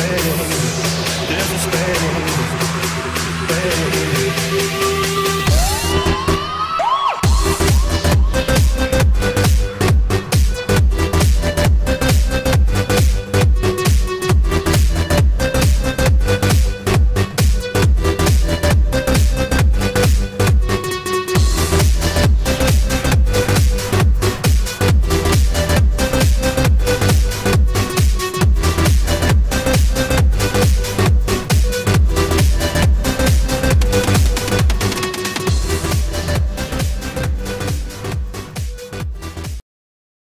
space. baby,